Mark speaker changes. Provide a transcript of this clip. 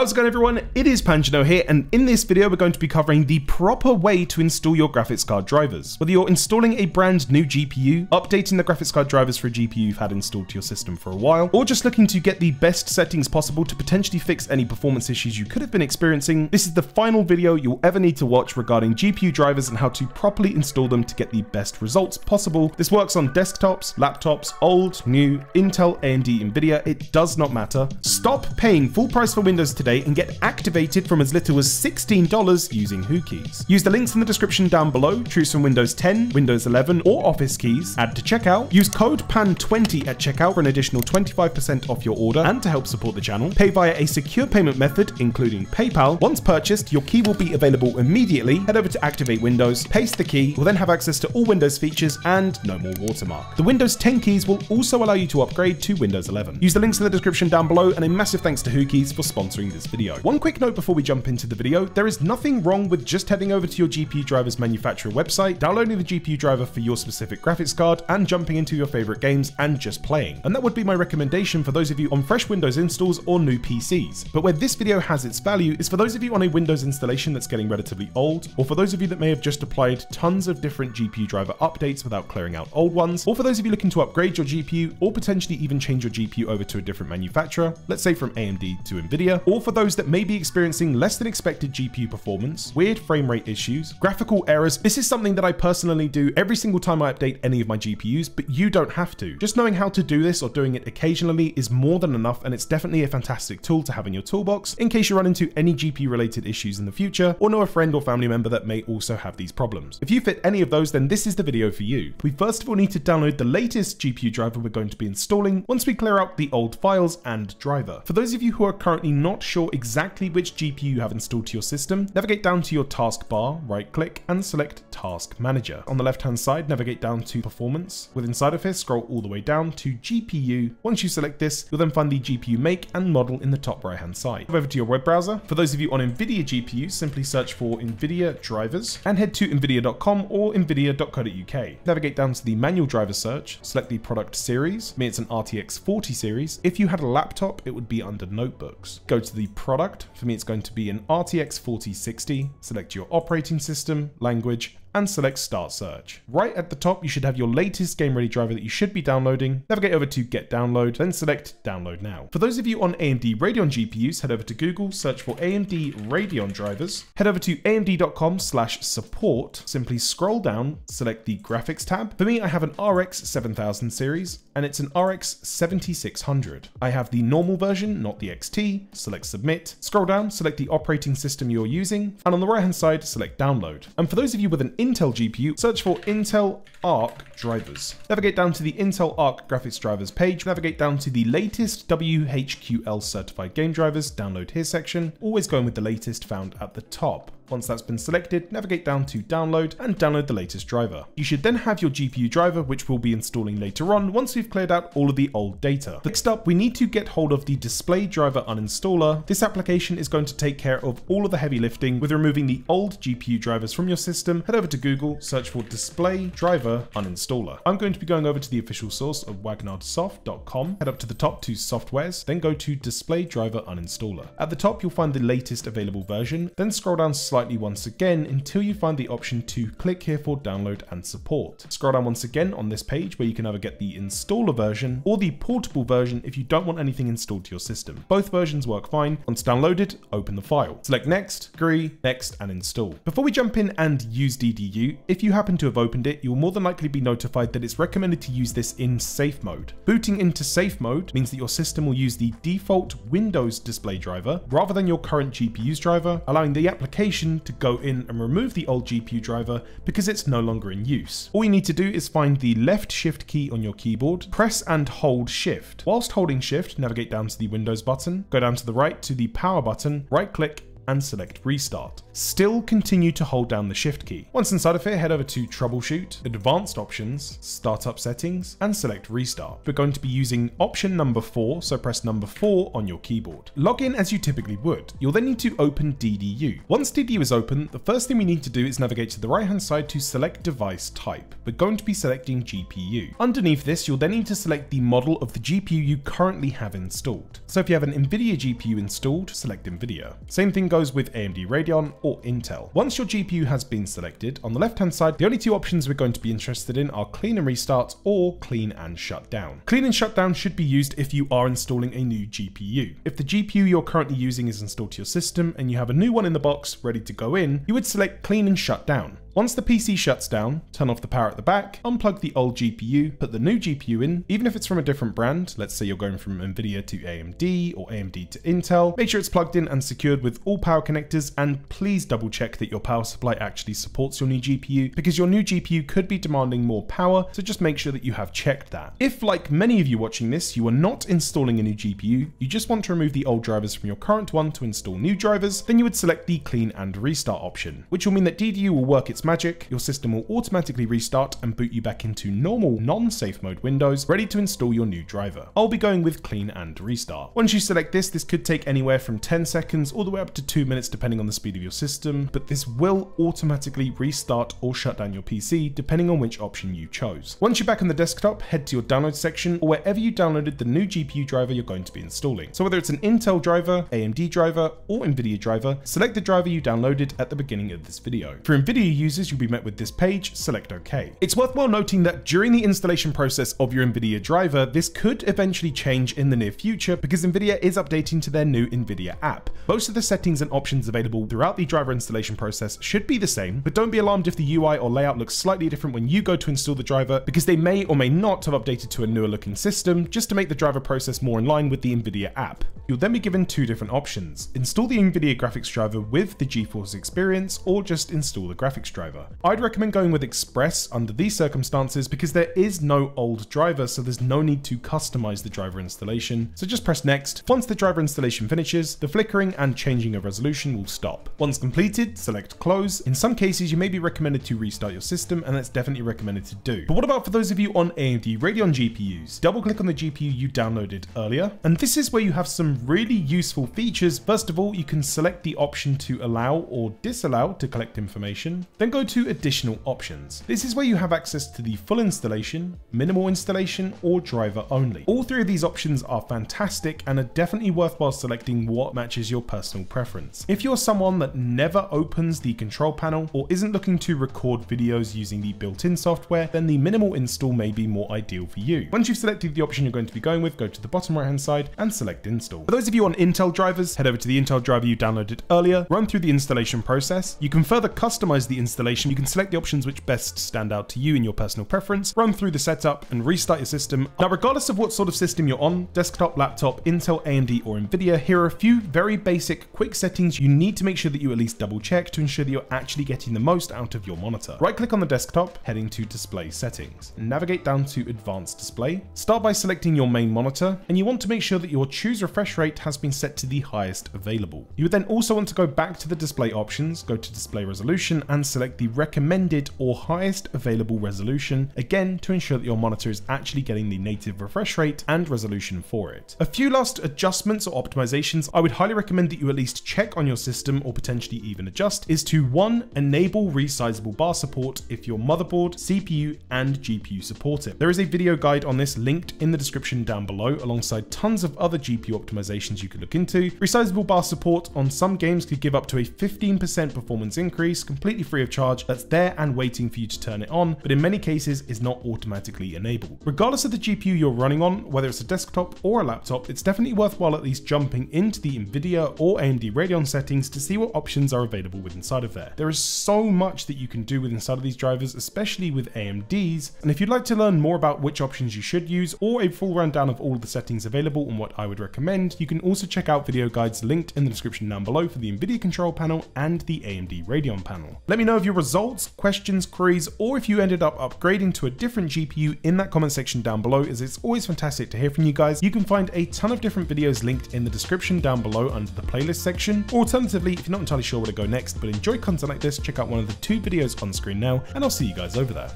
Speaker 1: How's it going everyone? It is Panjno here and in this video we're going to be covering the proper way to install your graphics card drivers. Whether you're installing a brand new GPU, updating the graphics card drivers for a GPU you've had installed to your system for a while, or just looking to get the best settings possible to potentially fix any performance issues you could have been experiencing, this is the final video you'll ever need to watch regarding GPU drivers and how to properly install them to get the best results possible. This works on desktops, laptops, old, new, Intel, AMD, Nvidia, it does not matter. Stop paying full price for Windows today and get activated from as little as $16 using Whokeys. Use the links in the description down below, choose from Windows 10, Windows 11, or Office keys, add to checkout, use code PAN20 at checkout for an additional 25% off your order and to help support the channel, pay via a secure payment method, including PayPal. Once purchased, your key will be available immediately. Head over to Activate Windows, paste the key, you'll then have access to all Windows features and no more watermark. The Windows 10 keys will also allow you to upgrade to Windows 11. Use the links in the description down below and a massive thanks to Whokeys for sponsoring this video. One quick note before we jump into the video, there is nothing wrong with just heading over to your GPU driver's manufacturer website, downloading the GPU driver for your specific graphics card, and jumping into your favorite games and just playing. And that would be my recommendation for those of you on fresh Windows installs or new PCs. But where this video has its value is for those of you on a Windows installation that's getting relatively old, or for those of you that may have just applied tons of different GPU driver updates without clearing out old ones, or for those of you looking to upgrade your GPU or potentially even change your GPU over to a different manufacturer, let's say from AMD to Nvidia, or for those that may be experiencing less than expected GPU performance, weird frame rate issues, graphical errors. This is something that I personally do every single time I update any of my GPUs, but you don't have to. Just knowing how to do this or doing it occasionally is more than enough, and it's definitely a fantastic tool to have in your toolbox in case you run into any GPU related issues in the future or know a friend or family member that may also have these problems. If you fit any of those, then this is the video for you. We first of all need to download the latest GPU driver we're going to be installing once we clear out the old files and driver. For those of you who are currently not sure exactly which GPU you have installed to your system, navigate down to your taskbar, right click and select Task Manager. On the left hand side, navigate down to Performance. Within here, scroll all the way down to GPU. Once you select this, you'll then find the GPU make and model in the top right hand side. Go over to your web browser. For those of you on NVIDIA GPUs, simply search for NVIDIA drivers and head to nvidia.com or nvidia.co.uk. Navigate down to the manual driver search, select the product series. Me, it's an RTX 40 series. If you had a laptop, it would be under notebooks. Go to the product. For me, it's going to be an RTX 4060. Select your operating system, language, and select Start Search. Right at the top, you should have your latest Game Ready driver that you should be downloading. Navigate over to Get Download, then select Download Now. For those of you on AMD Radeon GPUs, head over to Google, search for AMD Radeon drivers, head over to amd.com slash support, simply scroll down, select the Graphics tab. For me, I have an RX 7000 series, and it's an RX 7600. I have the normal version, not the XT, select Submit, scroll down, select the operating system you're using, and on the right hand side, select Download. And for those of you with an Intel GPU, search for Intel Arc drivers. Navigate down to the Intel Arc graphics drivers page, navigate down to the latest WHQL certified game drivers, download here section, always going with the latest found at the top. Once that's been selected, navigate down to download and download the latest driver. You should then have your GPU driver, which we'll be installing later on once we've cleared out all of the old data. Next up, we need to get hold of the display driver uninstaller. This application is going to take care of all of the heavy lifting with removing the old GPU drivers from your system. Head over to Google, search for display driver uninstaller. I'm going to be going over to the official source of wagnardsoft.com. Head up to the top to softwares, then go to display driver uninstaller. At the top, you'll find the latest available version, then scroll down slightly slightly once again until you find the option to click here for download and support. Scroll down once again on this page where you can either get the installer version or the portable version if you don't want anything installed to your system. Both versions work fine. Once downloaded, open the file. Select next, agree, next, and install. Before we jump in and use DDU, if you happen to have opened it, you'll more than likely be notified that it's recommended to use this in safe mode. Booting into safe mode means that your system will use the default Windows display driver rather than your current GPU's driver, allowing the application to go in and remove the old GPU driver because it's no longer in use. All you need to do is find the left shift key on your keyboard, press and hold shift. Whilst holding shift, navigate down to the Windows button, go down to the right to the power button, right click and select restart. Still continue to hold down the shift key. Once inside of here, head over to troubleshoot, advanced options, startup settings, and select restart. We're going to be using option number four, so press number four on your keyboard. Log in as you typically would. You'll then need to open DDU. Once DDU is open, the first thing we need to do is navigate to the right hand side to select device type. We're going to be selecting GPU. Underneath this, you'll then need to select the model of the GPU you currently have installed. So if you have an NVIDIA GPU installed, select NVIDIA. Same thing goes with AMD Radeon or Intel. Once your GPU has been selected, on the left hand side, the only two options we're going to be interested in are clean and restart or clean and shut down. Clean and shut down should be used if you are installing a new GPU. If the GPU you're currently using is installed to your system and you have a new one in the box ready to go in, you would select clean and shut down. Once the PC shuts down, turn off the power at the back, unplug the old GPU, put the new GPU in, even if it's from a different brand, let's say you're going from Nvidia to AMD or AMD to Intel, make sure it's plugged in and secured with all power connectors. And please double check that your power supply actually supports your new GPU because your new GPU could be demanding more power, so just make sure that you have checked that. If like many of you watching this, you are not installing a new GPU, you just want to remove the old drivers from your current one to install new drivers, then you would select the clean and restart option, which will mean that DDU will work its magic, your system will automatically restart and boot you back into normal non-safe mode windows, ready to install your new driver. I'll be going with clean and restart. Once you select this, this could take anywhere from 10 seconds all the way up to 2 minutes depending on the speed of your system, but this will automatically restart or shut down your PC depending on which option you chose. Once you're back on the desktop, head to your download section or wherever you downloaded the new GPU driver you're going to be installing. So whether it's an Intel driver, AMD driver, or NVIDIA driver, select the driver you downloaded at the beginning of this video. For NVIDIA users, you'll be met with this page, select OK. It's worthwhile noting that during the installation process of your NVIDIA driver, this could eventually change in the near future because NVIDIA is updating to their new NVIDIA app. Most of the settings and options available throughout the driver installation process should be the same, but don't be alarmed if the UI or layout looks slightly different when you go to install the driver because they may or may not have updated to a newer looking system just to make the driver process more in line with the NVIDIA app. You'll then be given two different options. Install the NVIDIA graphics driver with the GeForce experience or just install the graphics driver. I'd recommend going with Express under these circumstances because there is no old driver so there's no need to customize the driver installation. So just press next. Once the driver installation finishes, the flickering and changing of resolution will stop. Once completed, select close. In some cases you may be recommended to restart your system and that's definitely recommended to do. But what about for those of you on AMD Radeon GPUs? Double click on the GPU you downloaded earlier and this is where you have some really useful features. First of all, you can select the option to allow or disallow to collect information, then go to additional options. This is where you have access to the full installation, minimal installation, or driver only. All three of these options are fantastic and are definitely worthwhile selecting what matches your personal preference. If you're someone that never opens the control panel or isn't looking to record videos using the built-in software, then the minimal install may be more ideal for you. Once you've selected the option you're going to be going with, go to the bottom right hand side and select install. For those of you on Intel drivers, head over to the Intel driver you downloaded earlier, run through the installation process. You can further customize the installation. You can select the options which best stand out to you in your personal preference, run through the setup and restart your system. Now, regardless of what sort of system you're on, desktop, laptop, Intel, AMD, or Nvidia, here are a few very basic quick settings you need to make sure that you at least double check to ensure that you're actually getting the most out of your monitor. Right click on the desktop, heading to display settings, navigate down to advanced display. Start by selecting your main monitor, and you want to make sure that your choose refresh rate has been set to the highest available. You would then also want to go back to the display options, go to display resolution, and select the recommended or highest available resolution, again to ensure that your monitor is actually getting the native refresh rate and resolution for it. A few last adjustments or optimizations I would highly recommend that you at least check on your system or potentially even adjust is to 1. Enable resizable bar support if your motherboard, CPU, and GPU support it. There is a video guide on this linked in the description down below alongside tons of other GPU optimizations you could look into. Resizable bar support on some games could give up to a 15% performance increase completely free of charge that's there and waiting for you to turn it on, but in many cases is not automatically enabled. Regardless of the GPU you're running on, whether it's a desktop or a laptop, it's definitely worthwhile at least jumping into the Nvidia or AMD Radeon settings to see what options are available with inside of there. There is so much that you can do with inside of these drivers, especially with AMD's, and if you'd like to learn more about which options you should use or a full rundown of all of the settings available and what I would recommend, you can also check out video guides linked in the description down below for the NVIDIA control panel and the AMD Radeon panel. Let me know of your results, questions, queries, or if you ended up upgrading to a different GPU in that comment section down below as it's always fantastic to hear from you guys. You can find a ton of different videos linked in the description down below under the playlist section. Alternatively, if you're not entirely sure where to go next but enjoy content like this, check out one of the two videos on screen now and I'll see you guys over there.